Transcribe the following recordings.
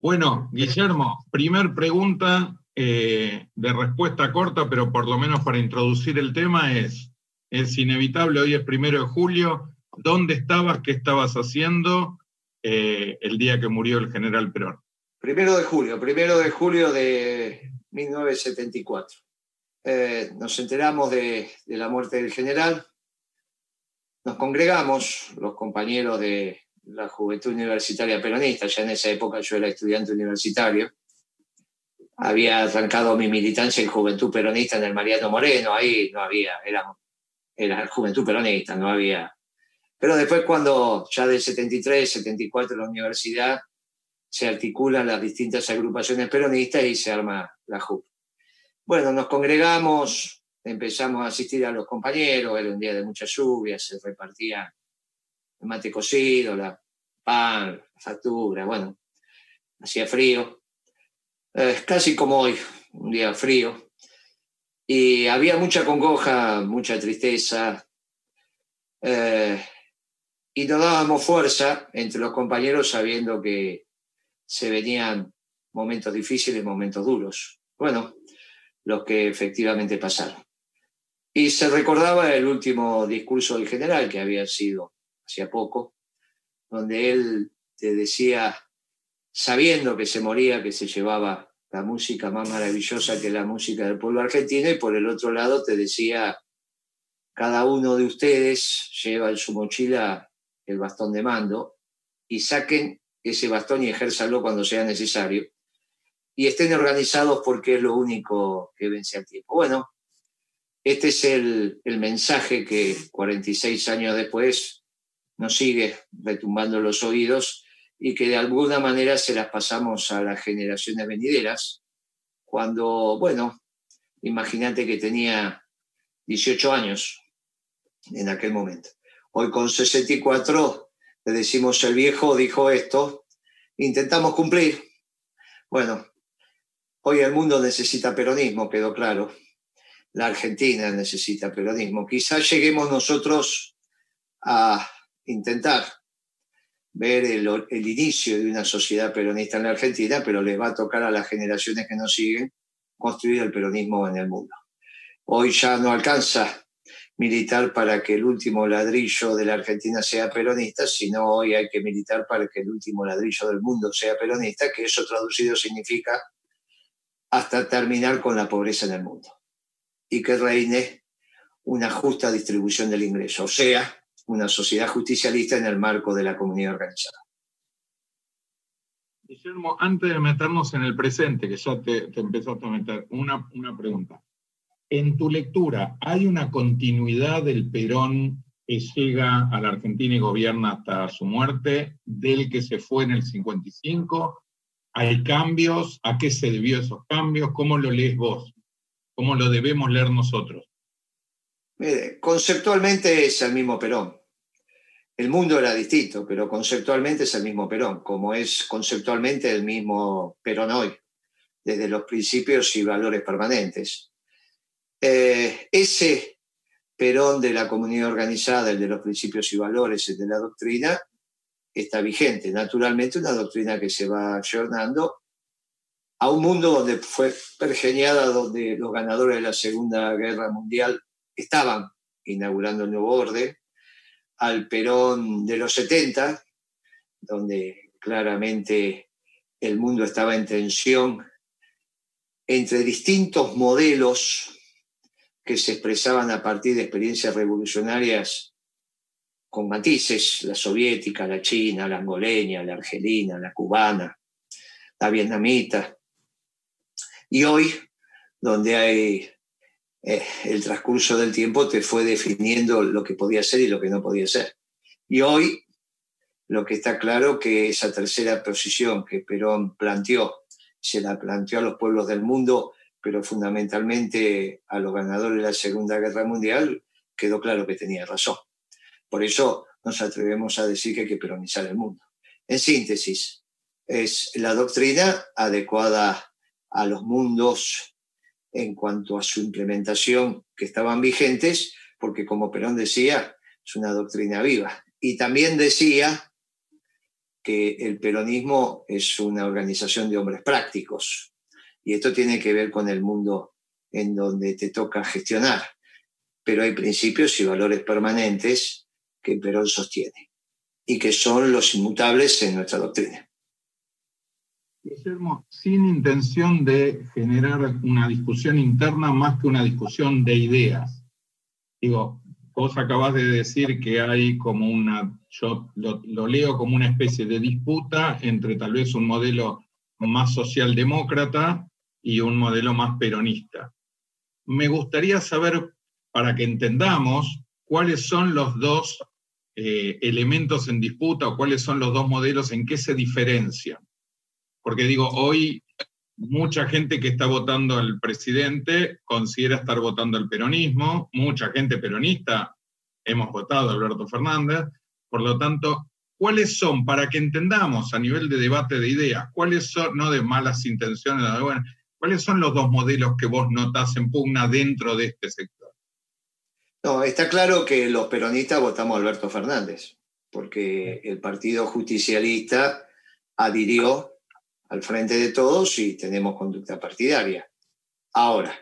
Bueno, Guillermo, primer pregunta eh, de respuesta corta, pero por lo menos para introducir el tema es, es inevitable, hoy es primero de julio, ¿dónde estabas, qué estabas haciendo eh, el día que murió el general Perón? Primero de julio, primero de julio de 1974. Eh, nos enteramos de, la muerte del general, nos congregamos, los compañeros de la Juventud Universitaria Peronista, ya en esa época yo era estudiante universitario, había arrancado mi militancia en Juventud Peronista en el Mariano Moreno, ahí no había, era, era Juventud Peronista, no había. Pero después cuando ya del 73, 74 en la universidad, se articulan las distintas agrupaciones peronistas y se arma la JUP. Bueno, nos congregamos, empezamos a asistir a los compañeros, era un día de mucha lluvia, se repartía el mate cocido, la pan, la factura, bueno, hacía frío, eh, casi como hoy, un día frío, y había mucha congoja, mucha tristeza, eh, y nos dábamos fuerza entre los compañeros sabiendo que se venían momentos difíciles, momentos duros. Bueno, los que efectivamente pasaron. Y se recordaba el último discurso del general, que había sido hacía poco, donde él te decía, sabiendo que se moría, que se llevaba la música más maravillosa que la música del pueblo argentino, y por el otro lado te decía, cada uno de ustedes lleva en su mochila el bastón de mando y saquen ese bastón y ejérzalo cuando sea necesario y estén organizados porque es lo único que vence al tiempo. Bueno, este es el, mensaje que 46 años después nos sigue retumbando los oídos y que de alguna manera se las pasamos a las generaciones venideras, cuando, bueno, imagínate que tenía 18 años en aquel momento. Hoy con 64 le decimos el viejo dijo esto, intentamos cumplir. Bueno, Hoy el mundo necesita peronismo, quedó claro. La Argentina necesita peronismo. Quizás lleguemos nosotros a intentar ver el, inicio de una sociedad peronista en la Argentina, pero les va a tocar a las generaciones que nos siguen construir el peronismo en el mundo. Hoy ya no alcanza militar para que el último ladrillo de la Argentina sea peronista, sino hoy hay que militar para que el último ladrillo del mundo sea peronista, que eso traducido significa hasta terminar con la pobreza en el mundo y que reine una justa distribución del ingreso, o sea, una sociedad justicialista en el marco de la comunidad organizada. Guillermo, antes de meternos en el presente, que ya te, te empezaste a meter, una, una pregunta. En tu lectura, ¿hay una continuidad del Perón que llega a la Argentina y gobierna hasta su muerte, del que se fue en el 55? ¿Hay cambios? ¿A qué se debió esos cambios? ¿Cómo lo lees vos? ¿Cómo lo debemos leer nosotros? conceptualmente es el mismo Perón. El mundo era distinto, pero conceptualmente es el mismo Perón, como es conceptualmente el mismo Perón hoy, desde los principios y valores permanentes. Eh, ese Perón de la comunidad organizada, el de los principios y valores, el de la doctrina, está vigente. Naturalmente, una doctrina que se va ayornando a un mundo donde fue pergeniada, donde los ganadores de la Segunda Guerra Mundial estaban inaugurando el nuevo orden, al Perón de los 70, donde claramente el mundo estaba en tensión entre distintos modelos que se expresaban a partir de experiencias revolucionarias con matices, la soviética, la china, la angoleña, la argelina, la cubana, la vietnamita. Y hoy, donde hay eh, el transcurso del tiempo te fue definiendo lo que podía ser y lo que no podía ser. Y hoy lo que está claro que esa tercera posición que Perón planteó, se la planteó a los pueblos del mundo, pero fundamentalmente a los ganadores de la Segunda Guerra Mundial, quedó claro que tenía razón. Por eso nos atrevemos a decir que hay que peronizar el mundo. En síntesis, es la doctrina adecuada a los mundos en cuanto a su implementación que estaban vigentes, porque como Perón decía, es una doctrina viva. Y también decía que el peronismo es una organización de hombres prácticos y esto tiene que ver con el mundo en donde te toca gestionar, pero hay principios y valores permanentes que Perón sostiene y que son los inmutables en nuestra doctrina. Guillermo, sin intención de generar una discusión interna más que una discusión de ideas. Digo, vos acabas de decir que hay como una, yo lo, leo como una especie de disputa entre tal vez un modelo más socialdemócrata y un modelo más peronista. Me gustaría saber, para que entendamos, cuáles son los dos eh, elementos en disputa o cuáles son los dos modelos, en qué se diferencian. Porque digo, hoy mucha gente que está votando al presidente considera estar votando al peronismo, mucha gente peronista hemos votado a Alberto Fernández, por lo tanto, ¿cuáles son, para que entendamos a nivel de debate de ideas, cuáles son, no de malas intenciones, cuáles son los dos modelos que vos notás en pugna dentro de este sector? No, está claro que los peronistas votamos a Alberto Fernández, porque el Partido Justicialista adhirió al frente de todos y tenemos conducta partidaria. Ahora,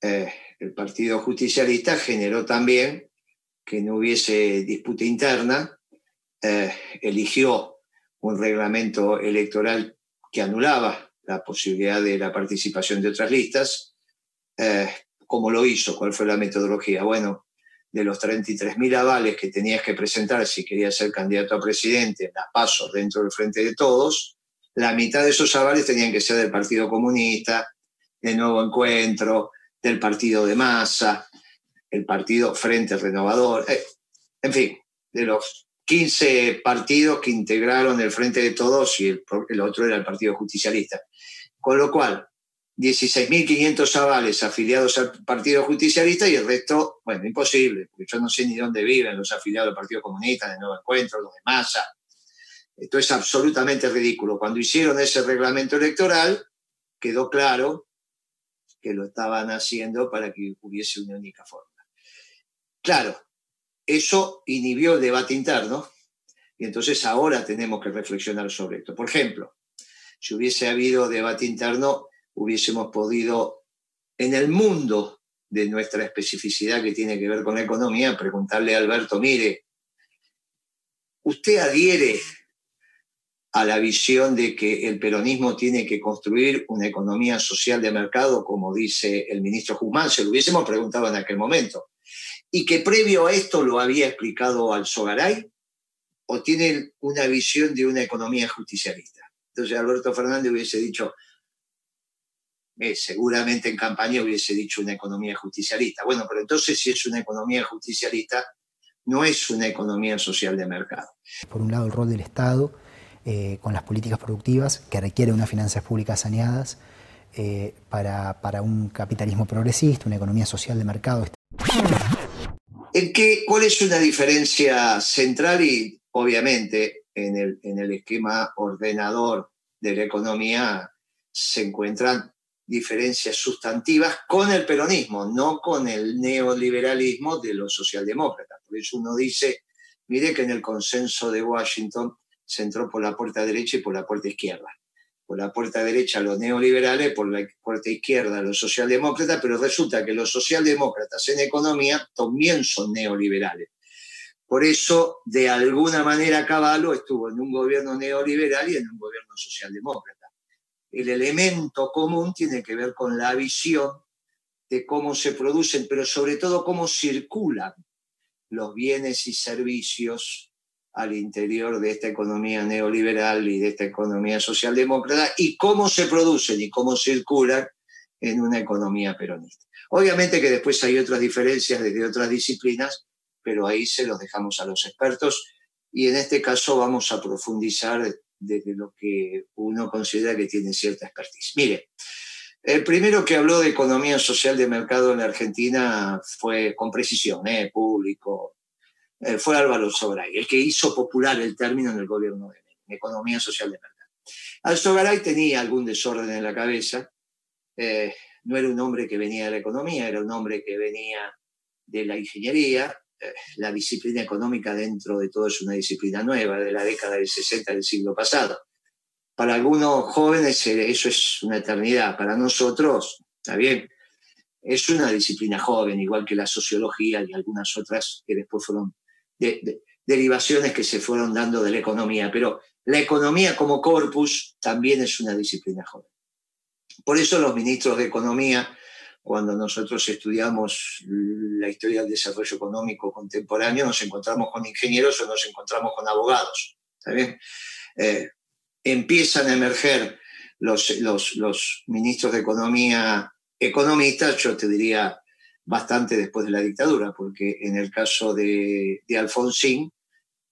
eh, el Partido Justicialista generó también que no hubiese disputa interna, eh, eligió un reglamento electoral que anulaba la posibilidad de la participación de otras listas. Eh, ¿Cómo lo hizo? ¿Cuál fue la metodología? Bueno, de los 33.000 avales que tenías que presentar si querías ser candidato a presidente, las pasos dentro del Frente de Todos, la mitad de esos avales tenían que ser del Partido Comunista, del Nuevo Encuentro, del Partido de Masa, el Partido Frente Renovador, eh, en fin, de los 15 partidos que integraron el Frente de Todos y el, otro era el Partido Justicialista. Con lo cual, 16.500 avales afiliados al Partido Justicialista y el resto, bueno, imposible, porque yo no sé ni dónde viven los afiliados al Partido Comunista, del Nuevo Encuentro, los de Masa, esto es absolutamente ridículo. Cuando hicieron ese reglamento electoral, quedó claro que lo estaban haciendo para que hubiese una única forma. Claro, eso inhibió el debate interno y entonces ahora tenemos que reflexionar sobre esto. Por ejemplo, si hubiese habido debate interno, hubiésemos podido, en el mundo de nuestra especificidad que tiene que ver con la economía, preguntarle a Alberto, mire, ¿usted adhiere a la visión de que el peronismo tiene que construir una economía social de mercado, como dice el ministro Guzmán, se lo hubiésemos preguntado en aquel momento, y que previo a esto lo había explicado al Sogaray, o tiene una visión de una economía justicialista. Entonces Alberto Fernández hubiese dicho, eh, seguramente en campaña hubiese dicho una economía justicialista. Bueno, pero entonces si es una economía justicialista, no es una economía social de mercado. Por un lado, el rol del Estado eh, con las políticas productivas, que requiere unas finanzas públicas saneadas eh, para, un capitalismo progresista, una economía social de mercado. ¿En qué, ¿Cuál es una diferencia central y obviamente en el, en el esquema ordenador de la economía se encuentran diferencias sustantivas con el peronismo, no con el neoliberalismo de los socialdemócratas. Por eso uno dice, mire que en el consenso de Washington se entró por la puerta derecha y por la puerta izquierda. Por la puerta derecha los neoliberales, por la puerta izquierda los socialdemócratas, pero resulta que los socialdemócratas en economía también son neoliberales. Por eso, de alguna manera, Caballo estuvo en un gobierno neoliberal y en un gobierno socialdemócrata. El elemento común tiene que ver con la visión de cómo se producen, pero sobre todo cómo circulan los bienes y servicios al interior de esta economía neoliberal y de esta economía socialdemócrata y cómo se producen y cómo circulan en una economía peronista. Obviamente que después hay otras diferencias desde otras disciplinas, pero ahí se los dejamos a los expertos y en este caso vamos a profundizar desde lo que uno considera que tiene cierta expertise. Mire, el primero que habló de economía social de mercado en la Argentina fue con precisión, ¿eh? público, fue Álvaro Sogaray, el que hizo popular el término en el gobierno de economía social de mercado. Al Sogaray tenía algún desorden en la cabeza, eh, no era un hombre que venía de la economía, era un hombre que venía de la ingeniería, eh, la disciplina económica dentro de todo es una disciplina nueva, de la década del 60 del siglo pasado. Para algunos jóvenes eh, eso es una eternidad, para nosotros, está bien, es una disciplina joven, igual que la sociología y algunas otras que después fueron derivaciones que se fueron dando de la economía, pero la economía como corpus también es una disciplina joven. Por eso los ministros de Economía, cuando nosotros estudiamos la historia del desarrollo económico contemporáneo, nos encontramos con ingenieros o nos encontramos con abogados. Eh, empiezan a emerger los, ministros de Economía economistas, yo te diría bastante después de la dictadura, porque en el caso de, Alfonsín,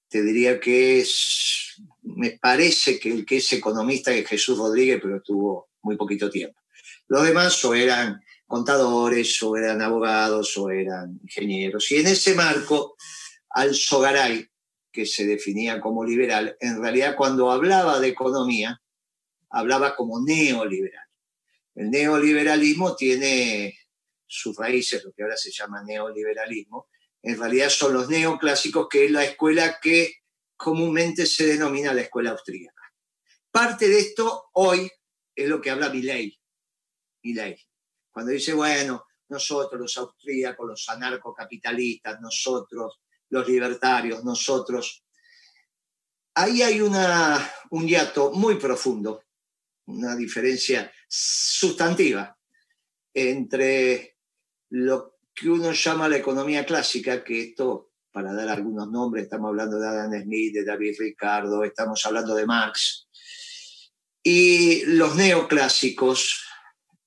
te diría que es, me parece que el que es economista es Jesús Rodríguez, pero estuvo muy poquito tiempo. Los demás o eran contadores, o eran abogados, o eran ingenieros. Y en ese marco, al Sogaray, que se definía como liberal, en realidad cuando hablaba de economía, hablaba como neoliberal. El neoliberalismo tiene sus raíces, lo que ahora se llama neoliberalismo, en realidad son los neoclásicos, que es la escuela que comúnmente se denomina la escuela austríaca. Parte de esto hoy es lo que habla Milley. Milley. Cuando dice, bueno, nosotros los austríacos, los anarcocapitalistas, nosotros los libertarios, nosotros. Ahí hay una, un hiato muy profundo, una diferencia sustantiva entre lo que uno llama la economía clásica, que esto, para dar algunos nombres, estamos hablando de Adam Smith, de David Ricardo, estamos hablando de Marx, y los neoclásicos,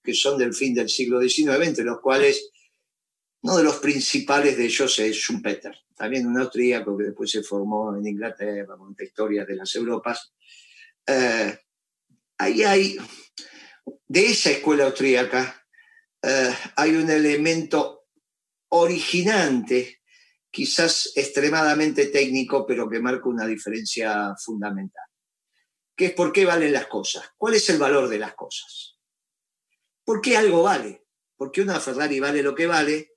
que son del fin del siglo XIX, entre los cuales uno de los principales de ellos es Schumpeter, también un austríaco que después se formó en Inglaterra, con historias de las Europas. Eh, ahí hay, de esa escuela austríaca, eh, hay un elemento originante, quizás extremadamente técnico, pero que marca una diferencia fundamental que es por qué valen las cosas. ¿Cuál es el valor de las cosas? ¿Por qué algo vale? ¿Por qué una Ferrari vale lo que vale?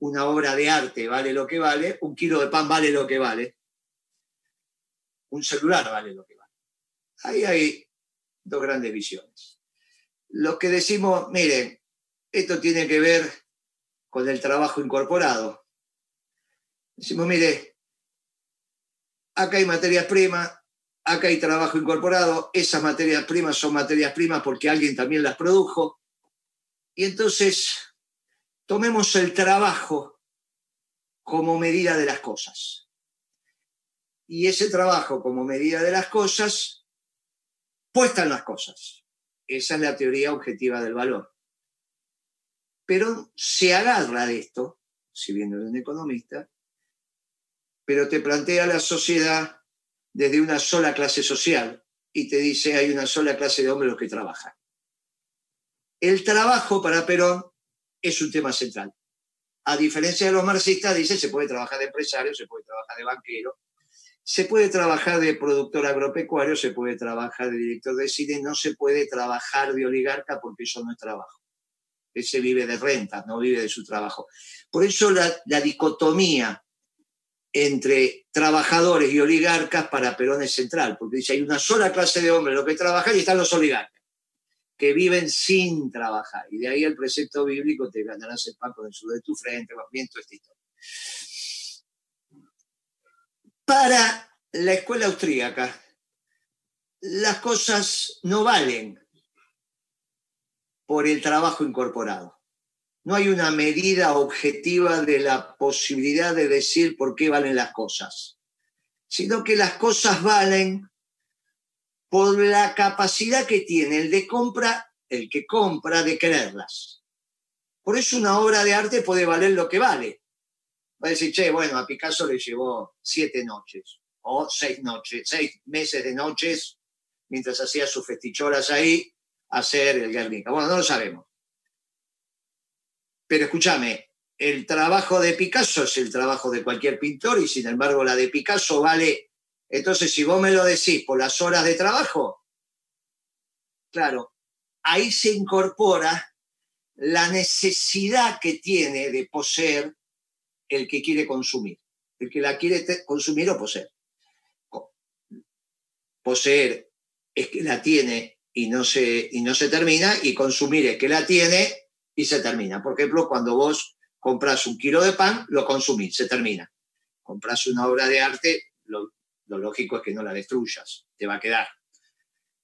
Una obra de arte vale lo que vale, un kilo de pan vale lo que vale, un celular vale lo que vale. Ahí hay dos grandes visiones. Los que decimos, miren, esto tiene que ver con el trabajo incorporado. Decimos, mire, acá hay materias primas, acá hay trabajo incorporado, esas materias primas son materias primas porque alguien también las produjo. Y entonces tomemos el trabajo como medida de las cosas. Y ese trabajo como medida de las cosas, puesta en las cosas. Esa es la teoría objetiva del valor. Pero se agarra de esto, si bien no es un economista, pero te plantea la sociedad desde una sola clase social y te dice hay una sola clase de hombres los que trabajan. El trabajo para Perón es un tema central. A diferencia de los marxistas, dice se puede trabajar de empresario, se puede trabajar de banquero, se puede trabajar de productor agropecuario, se puede trabajar de director de cine, no se puede trabajar de oligarca porque eso no es trabajo. Ese vive de renta, no vive de su trabajo. Por eso la, dicotomía entre trabajadores y oligarcas para Perón es central, porque dice, hay una sola clase de hombres los que trabajan y están los oligarcas, que viven sin trabajar. Y de ahí el precepto bíblico, te ganarás el pan con el sudor de tu frente, viento esta historia. Para la escuela austríaca, las cosas no valen por el trabajo incorporado. No hay una medida objetiva de la posibilidad de decir por qué valen las cosas, sino que las cosas valen por la capacidad que tiene el de compra, el que compra, de quererlas. Por eso una obra de arte puede valer lo que vale. Va a decir, che, bueno, a Picasso le llevó siete noches, o seis noches, seis meses de noches, mientras hacía sus festichoras ahí, hacer el Guernica. Bueno, no lo sabemos. Pero escúchame, el trabajo de Picasso es el trabajo de cualquier pintor y sin embargo la de Picasso vale. Entonces, si vos me lo decís por las horas de trabajo, claro, ahí se incorpora la necesidad que tiene de poseer el que quiere consumir, el que la quiere consumir o poseer. Poseer es que la tiene y no, se, y no se termina, y consumir es que la tiene y se termina. Por ejemplo, cuando vos compras un kilo de pan, lo consumís, se termina. Compras una obra de arte, lo, lo lógico es que no la destruyas, te va a quedar.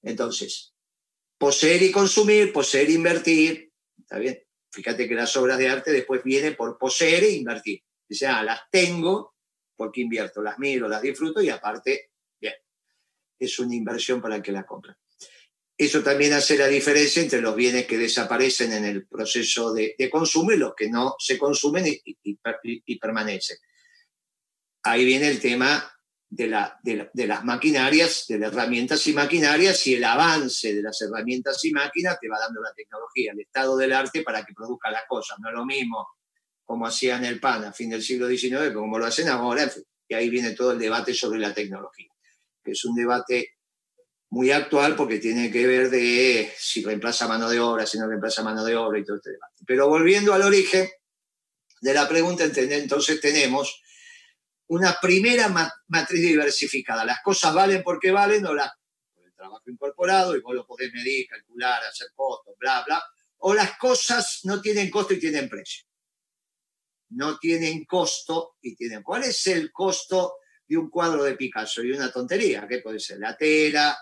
Entonces, poseer y consumir, poseer e invertir, ¿está bien? Fíjate que las obras de arte después vienen por poseer e invertir. O sea, las tengo porque invierto, las miro, las disfruto y aparte, bien, es una inversión para el que la compra. Eso también hace la diferencia entre los bienes que desaparecen en el proceso de, consumo y los que no se consumen y permanecen. Ahí viene el tema de, la, de, las maquinarias, de las herramientas y maquinarias, y el avance de las herramientas y máquinas te va dando la tecnología, el estado del arte para que produzca las cosas. No es lo mismo como hacían el pan a fin del siglo XIX como lo hacen ahora, y ahí viene todo el debate sobre la tecnología, que es un debate muy actual porque tiene que ver de si reemplaza mano de obra, si no reemplaza mano de obra y todo este debate. Pero volviendo al origen de la pregunta, entonces tenemos una primera matriz diversificada. Las cosas valen porque valen o las por el trabajo incorporado y vos lo podés medir, calcular, hacer costos, bla, bla. O las cosas no tienen costo y tienen precio. No tienen costo y tienen. ¿Cuál es el costo de un cuadro de Picasso? Y una tontería, ¿qué puede ser? La tela,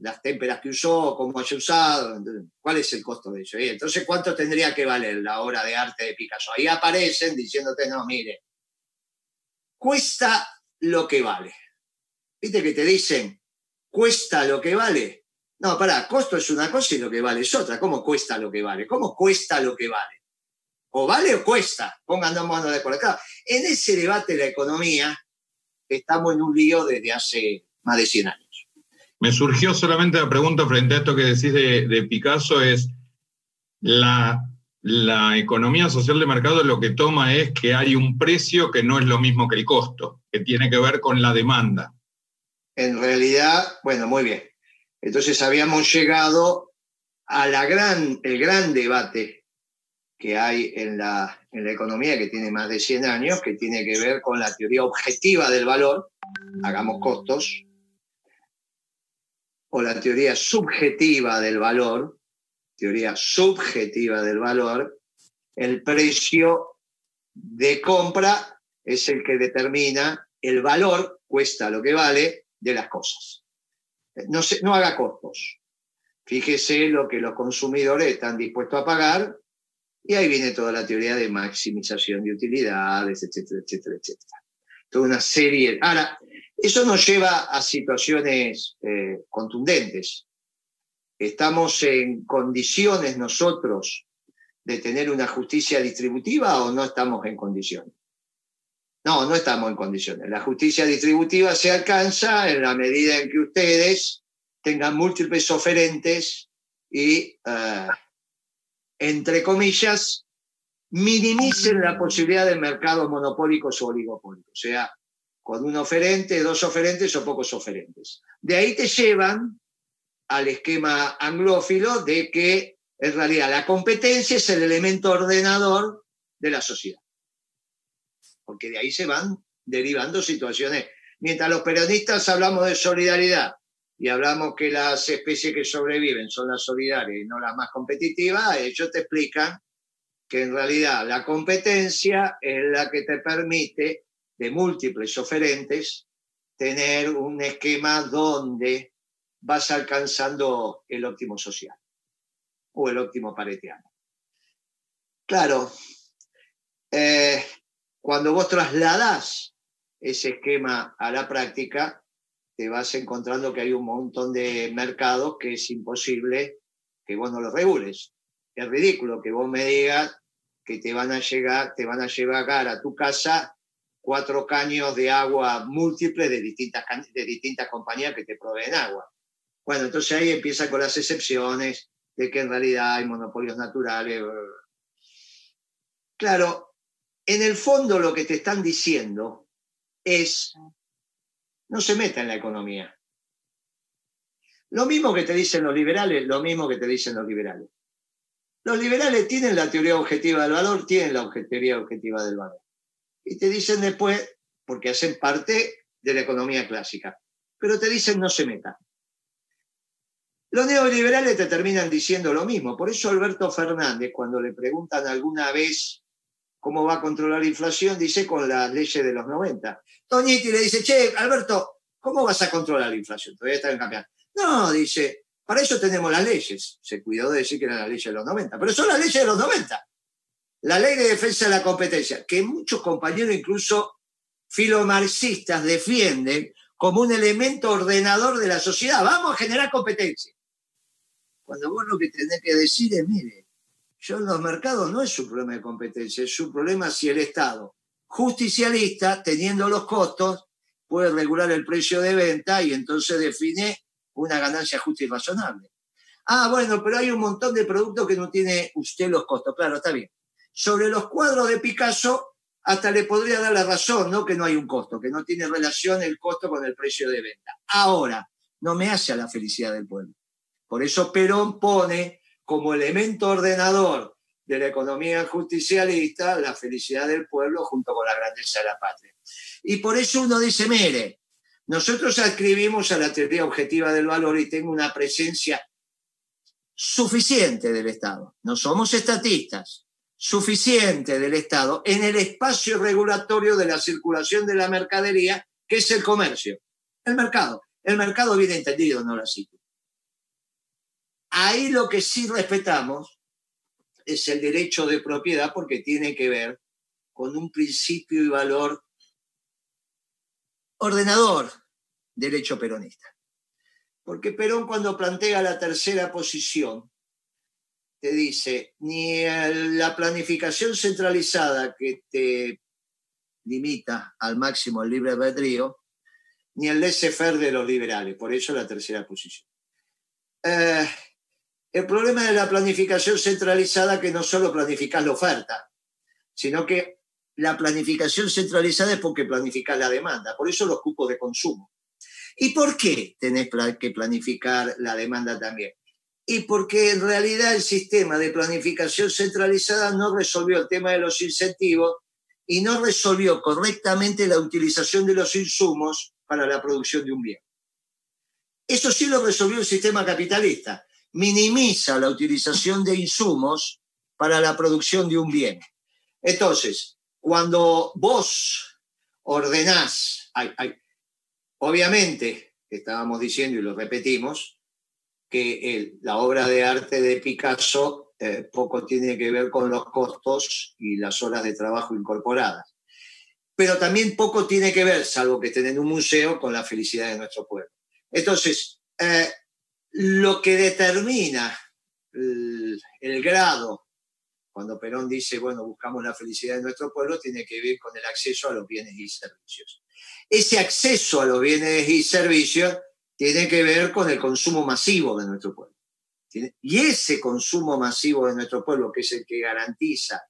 las témperas que usó, cómo haya usado, cuál es el costo de eso. Entonces, ¿cuánto tendría que valer la obra de arte de Picasso? Ahí aparecen diciéndote, no, mire, cuesta lo que vale. ¿Viste que te dicen, cuesta lo que vale? No, pará, costo es una cosa y lo que vale es otra. ¿Cómo cuesta lo que vale? ¿Cómo cuesta lo que vale? O vale o cuesta. Pongan dos manos de por acá. En ese debate de la economía estamos en un lío desde hace más de 100 años. Me surgió solamente la pregunta frente a esto que decís de, Picasso, es la la economía social de mercado lo que toma es que hay un precio que no es lo mismo que el costo, que tiene que ver con la demanda. En realidad, bueno, muy bien. Entonces habíamos llegado a la gran, gran debate que hay en la, en la economía, que tiene más de 100 años, que tiene que ver con la teoría objetiva del valor, hagamos costos, o la teoría subjetiva del valor, teoría subjetiva del valor, el precio de compra es el que determina el valor, cuesta lo que vale, de las cosas. No, no haga costos. Fíjese lo que los consumidores están dispuestos a pagar y ahí viene toda la teoría de maximización de utilidades, etcétera, etcétera, etcétera. Toda una serie. Ahora, eso nos lleva a situaciones eh, contundentes ¿Estamos en condiciones nosotros de tener una justicia distributiva o no estamos en condiciones? No, no estamos en condiciones. La justicia distributiva se alcanza en la medida en que ustedes tengan múltiples oferentes y, eh, entre comillas, minimicen la posibilidad de mercados monopólicos o oligopólicos. O sea, con un oferente, dos oferentes o pocos oferentes. De ahí te llevan al esquema anglófilo de que en realidad la competencia es el elemento ordenador de la sociedad. Porque de ahí se van derivando situaciones. Mientras los peronistas hablamos de solidaridad y hablamos que las especies que sobreviven son las solidarias y no las más competitivas, ellos te explican que en realidad la competencia es la que te permite de múltiples oferentes tener un esquema donde vas alcanzando el óptimo social o el óptimo paretiano. Claro, eh, cuando vos trasladás ese esquema a la práctica, te vas encontrando que hay un montón de mercados que es imposible que vos no los regules. Es ridículo que vos me digas que te van a llegar, te van a llevar a tu casa cuatro caños de agua múltiples de distintas, de distintas compañías que te proveen agua. Bueno, entonces ahí empieza con las excepciones de que en realidad hay monopolios naturales. Claro, en el fondo lo que te están diciendo es, no se meta en la economía. Lo mismo que te dicen los liberales, lo mismo que te dicen los liberales. Los liberales tienen la teoría objetiva del valor, tienen la teoría objetiva del valor. Y te dicen después, porque hacen parte de la economía clásica, pero te dicen no se meta. Los neoliberales te terminan diciendo lo mismo. Por eso Alberto Fernández, cuando le preguntan alguna vez cómo va a controlar la inflación, dice con las leyes de los 90. Toñiti le dice, che, Alberto, ¿cómo vas a controlar la inflación? Todavía está en cambiar. No, dice, para eso tenemos las leyes. Se cuidó de decir que eran las leyes de los 90, pero son las leyes de los 90. La ley de defensa de la competencia, que muchos compañeros, incluso filomarxistas, defienden como un elemento ordenador de la sociedad. Vamos a generar competencia. Cuando vos lo que tenés que decir es, mire, yo en los mercados no es su problema de competencia, es su problema si el Estado justicialista, teniendo los costos, puede regular el precio de venta y entonces define una ganancia justa y razonable. Ah, bueno, pero hay un montón de productos que no tiene usted los costos. Claro, está bien. Sobre los cuadros de Picasso, hasta le podría dar la razón, ¿no? Que no hay un costo, que no tiene relación el costo con el precio de venta. Ahora, no me hace a la felicidad del pueblo. Por eso Perón pone como elemento ordenador de la economía justicialista la felicidad del pueblo junto con la grandeza de la patria. Y por eso uno dice, mire, nosotros adscribimos a la teoría objetiva del valor y tengo una presencia suficiente del Estado. No somos estatistas, suficiente del Estado en el espacio regulatorio de la circulación de la mercadería, que es el comercio, el mercado. El mercado bien entendido, no la cito. Ahí lo que sí respetamos es el derecho de propiedad porque tiene que ver con un principio y valor ordenador derecho peronista. Porque Perón cuando plantea la tercera posición, te dice, ni la planificación centralizada que te limita al máximo el libre albedrío, ni el laissez-faire de los liberales. Por eso la tercera posición. Eh, el problema de la planificación centralizada que no solo planificas la oferta, sino que la planificación centralizada es porque planificas la demanda. Por eso los cupos de consumo. ¿Y por qué tenés que planificar la demanda también? Y porque en realidad el sistema de planificación centralizada no resolvió el tema de los incentivos y no resolvió correctamente la utilización de los insumos para la producción de un bien. Eso sí lo resolvió el sistema capitalista. Minimiza la utilización de insumos para la producción de un bien. Entonces, cuando vos ordenás, obviamente, estábamos diciendo y lo repetimos, que la obra de arte de Picasso eh, poco tiene que ver con los costos y las horas de trabajo incorporadas. Pero también poco tiene que ver, salvo que estén en un museo, con la felicidad de nuestro pueblo. Entonces, eh, lo que determina el grado cuando Perón dice, bueno, buscamos la felicidad de nuestro pueblo, tiene que ver con el acceso a los bienes y servicios. Ese acceso a los bienes y servicios tiene que ver con el consumo masivo de nuestro pueblo. Y ese consumo masivo de nuestro pueblo, que es el que garantiza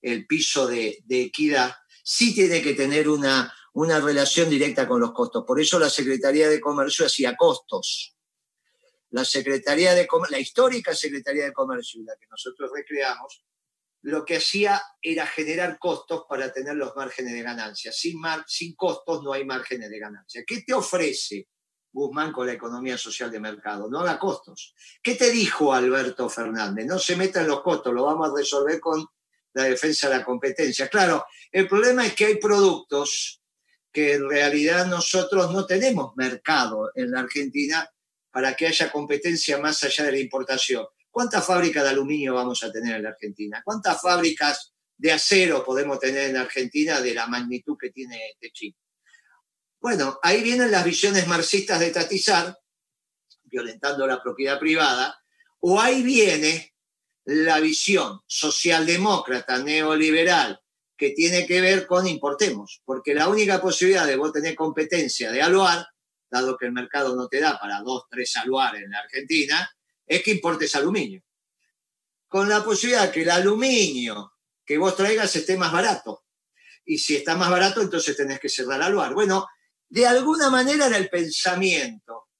el piso de, equidad, sí tiene que tener una, una relación directa con los costos. Por eso la Secretaría de Comercio hacía costos. La Secretaría de la histórica Secretaría de Comercio, la que nosotros recreamos, lo que hacía era generar costos para tener los márgenes de ganancia. Sin, sin costos no hay márgenes de ganancia. ¿Qué te ofrece Guzmán con la economía social de mercado? No haga costos. ¿Qué te dijo Alberto Fernández? No se metan los costos, lo vamos a resolver con la defensa de la competencia. Claro, el problema es que hay productos que en realidad nosotros no tenemos mercado en la Argentina para que haya competencia más allá de la importación. ¿Cuántas fábricas de aluminio vamos a tener en la Argentina? ¿Cuántas fábricas de acero podemos tener en la Argentina de la magnitud que tiene este chip? Bueno, ahí vienen las visiones marxistas de Tatizar, violentando la propiedad privada, o ahí viene la visión socialdemócrata, neoliberal, que tiene que ver con importemos, porque la única posibilidad de vos tener competencia de aluar, dado que el mercado no te da para dos, tres aluar en la Argentina, es que importes aluminio. Con la posibilidad que el aluminio que vos traigas esté más barato. Y si está más barato, entonces tenés que cerrar al lugar. Bueno, de alguna manera era el pensamiento.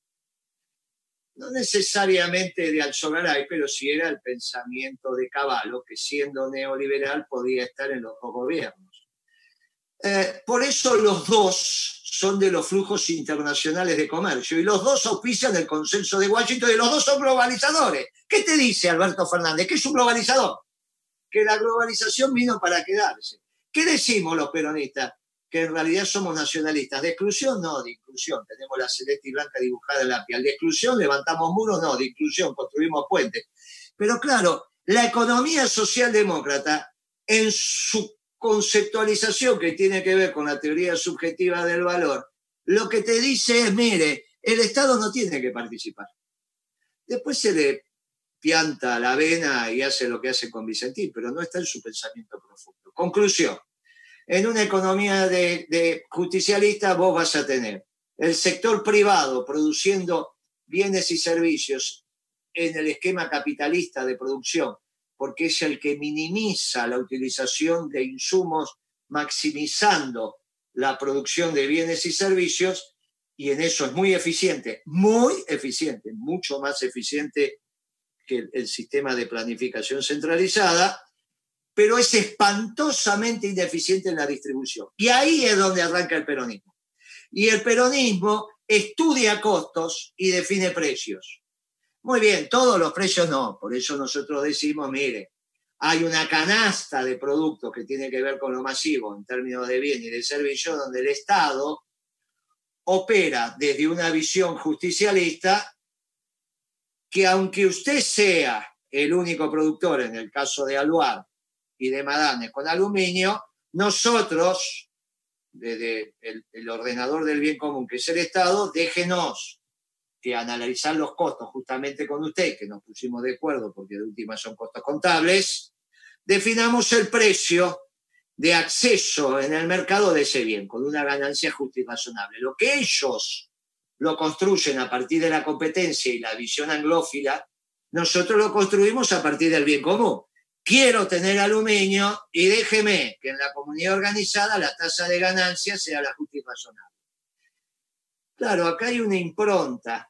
No necesariamente de Alzogaray, pero sí era el pensamiento de Caballo, que siendo neoliberal podía estar en los dos gobiernos. Eh, por eso los dos son de los flujos internacionales de comercio y los dos auspician el consenso de Washington y los dos son globalizadores. ¿Qué te dice Alberto Fernández? ¿Qué es un globalizador? Que la globalización vino para quedarse. ¿Qué decimos los peronistas? Que en realidad somos nacionalistas. ¿De exclusión? No, de inclusión. Tenemos la celeste y blanca dibujada en la piel. ¿De exclusión levantamos muros? No, de inclusión construimos puentes. Pero claro, la economía socialdemócrata en su conceptualización que tiene que ver con la teoría subjetiva del valor, lo que te dice es, mire, el Estado no tiene que participar. Después se le pianta la vena y hace lo que hace con Vicentín, pero no está en su pensamiento profundo. Conclusión, en una economía de, de justicialista vos vas a tener el sector privado produciendo bienes y servicios en el esquema capitalista de producción porque es el que minimiza la utilización de insumos, maximizando la producción de bienes y servicios, y en eso es muy eficiente, muy eficiente, mucho más eficiente que el sistema de planificación centralizada, pero es espantosamente ineficiente en la distribución. Y ahí es donde arranca el peronismo. Y el peronismo estudia costos y define precios. Muy bien, todos los precios no, por eso nosotros decimos, mire, hay una canasta de productos que tiene que ver con lo masivo en términos de bien y de servicio, donde el Estado opera desde una visión justicialista que aunque usted sea el único productor en el caso de Aluar y de Madanes con aluminio, nosotros, desde el, el ordenador del bien común, que es el Estado, déjenos que analizar los costos justamente con usted, que nos pusimos de acuerdo porque de última son costos contables, definamos el precio de acceso en el mercado de ese bien con una ganancia justa y razonable. Lo que ellos lo construyen a partir de la competencia y la visión anglófila, nosotros lo construimos a partir del bien común. Quiero tener aluminio y déjeme que en la comunidad organizada la tasa de ganancia sea la justa y razonable. Claro, acá hay una impronta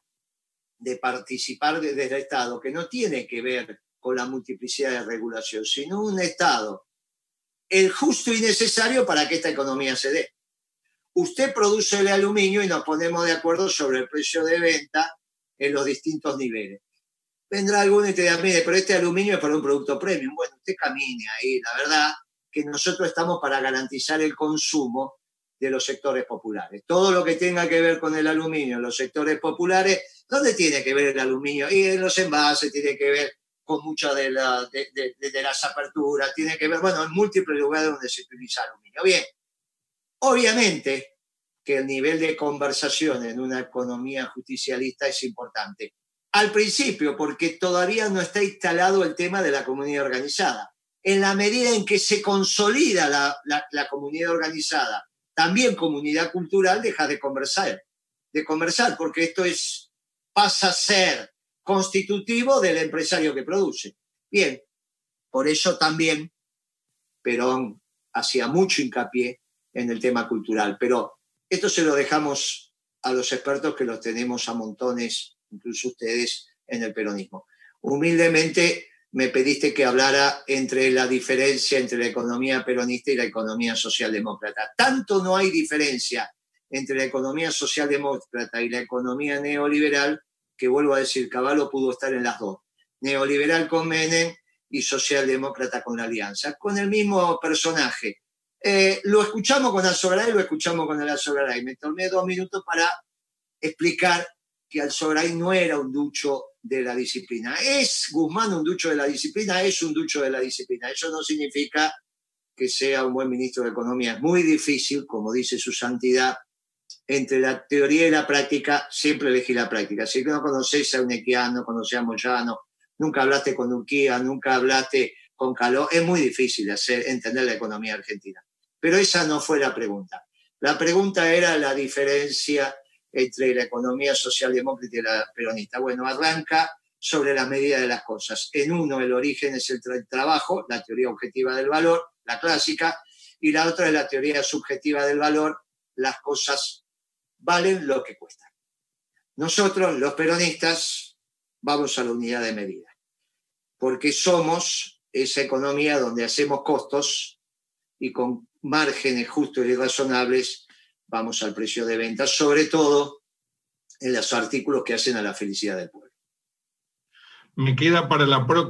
de participar desde el Estado, que no tiene que ver con la multiplicidad de regulación, sino un Estado, el justo y necesario para que esta economía se dé. Usted produce el aluminio y nos ponemos de acuerdo sobre el precio de venta en los distintos niveles. Vendrá alguno y te dirá, mire, pero este aluminio es para un producto premium. Bueno, usted camine ahí. La verdad que nosotros estamos para garantizar el consumo de los sectores populares. Todo lo que tenga que ver con el aluminio en los sectores populares, ¿dónde tiene que ver el aluminio? Y en los envases tiene que ver con muchas de, de, las aperturas, tiene que ver, bueno, en múltiples lugares donde se utiliza aluminio. Bien, obviamente que el nivel de conversación en una economía justicialista es importante. Al principio, porque todavía no está instalado el tema de la comunidad organizada. En la medida en que se consolida la, comunidad organizada también comunidad cultural deja de conversar, de conversar, porque esto es, pasa a ser constitutivo del empresario que produce. Bien, por eso también Perón hacía mucho hincapié en el tema cultural, pero esto se lo dejamos a los expertos que los tenemos a montones, incluso ustedes, en el peronismo. Humildemente me pediste que hablara entre la diferencia entre la economía peronista y la economía socialdemócrata. Tanto no hay diferencia entre la economía socialdemócrata y la economía neoliberal, que vuelvo a decir, Caballo pudo estar en las dos. Neoliberal con Menem y socialdemócrata con la Alianza, con el mismo personaje. Eh, lo escuchamos con Alzogaray, lo escuchamos con el Alzogaray. Me tomé dos minutos para explicar que Alzogaray no era un ducho de la disciplina. ¿Es Guzmán un ducho de la disciplina? Es un ducho de la disciplina. Eso no significa que sea un buen ministro de Economía. Es muy difícil, como dice su santidad, entre la teoría y la práctica, siempre elegir la práctica. Si no conoces a Unequiano, no conoces a Moyano, nunca hablaste con Urquía, nunca hablaste con Caló, es muy difícil hacer, entender la economía argentina. Pero esa no fue la pregunta. La pregunta era la diferencia entre la economía socialdemócrata y la peronista. Bueno, arranca sobre la medida de las cosas. En uno el origen es el trabajo, la teoría objetiva del valor, la clásica, y la otra es la teoría subjetiva del valor, las cosas valen lo que cuestan. Nosotros, los peronistas, vamos a la unidad de medida, porque somos esa economía donde hacemos costos y con márgenes justos y razonables vamos al precio de venta, sobre todo en los artículos que hacen a la felicidad del pueblo. Me queda para,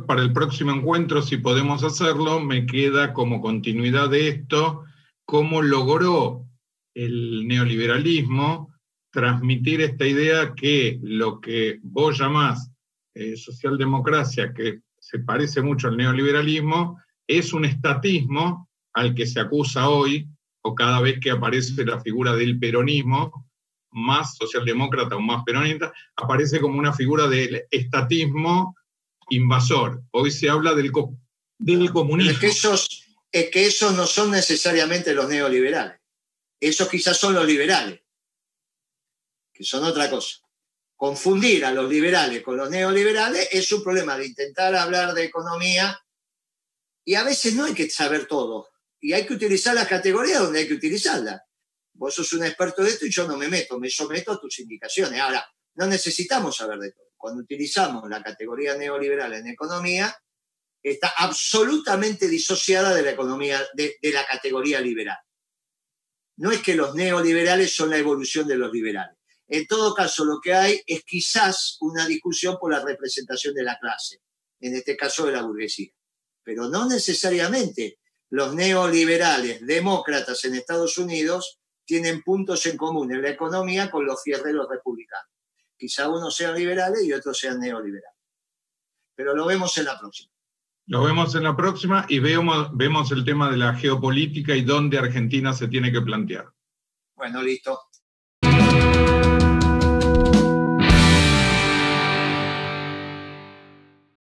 para el próximo encuentro, si podemos hacerlo, me queda como continuidad de esto, cómo logró el neoliberalismo transmitir esta idea que lo que vos llamás eh, socialdemocracia, que se parece mucho al neoliberalismo, es un estatismo al que se acusa hoy, o cada vez que aparece la figura del peronismo, más socialdemócrata o más peronista, aparece como una figura del estatismo invasor. Hoy se habla del, del comunismo. Es que, esos, es que esos no son necesariamente los neoliberales. Esos quizás son los liberales, que son otra cosa. Confundir a los liberales con los neoliberales es un problema de intentar hablar de economía y a veces no hay que saber todo. Y hay que utilizar las categorías donde hay que utilizarlas. Vos sos un experto de esto y yo no me meto, me someto a tus indicaciones. Ahora, no necesitamos saber de todo. Cuando utilizamos la categoría neoliberal en economía, está absolutamente disociada de la economía, de, de la categoría liberal. No es que los neoliberales son la evolución de los liberales. En todo caso, lo que hay es quizás una discusión por la representación de la clase, en este caso de la burguesía. Pero no necesariamente los neoliberales demócratas en Estados Unidos tienen puntos en común en la economía con los fierreros republicanos. Quizá unos sean liberales y otros sean neoliberales. Pero lo vemos en la próxima. Lo vemos en la próxima y vemos, vemos el tema de la geopolítica y dónde Argentina se tiene que plantear. Bueno, listo.